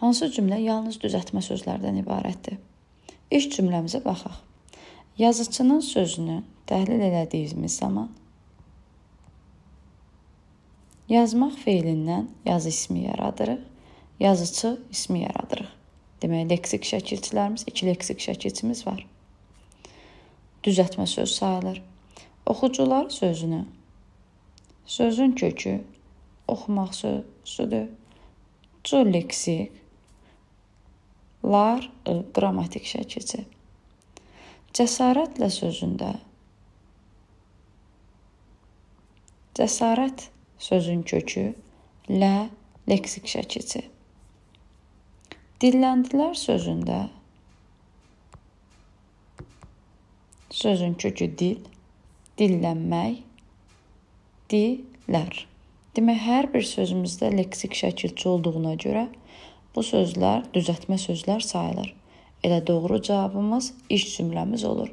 Hansı cümlə yalnız düzəltmə sözlərdən ibarətdir? İlk cümləmizə baxaq. Yazıçının sözünü təhlil elədiyimiz zaman yazmaq feilindən yazı ismi yaradırıq, yazıçı ismi yaradırıq. Demək, leksik şəkilçilərimiz, iki leksik şəkilçimiz var. Düzəltmə söz sayılır. Oxucular sözünü sözün kökü oxumaq sözüdür. Cu leksik lar ı, qrammatik şəkilçi. Cəsarətlə sözündə Cəsarət sözün kökü lə leksik şəkilçi. Dilləndilər sözündə sözün kökü dil, dillənmək, dilər. Demək, hər bir sözümüzdə leksik şəkilçi olduğuna görə Bu sözlər düzəltmə sözlər sayılır. Elə doğru cavabımız iş cümləmiz olur.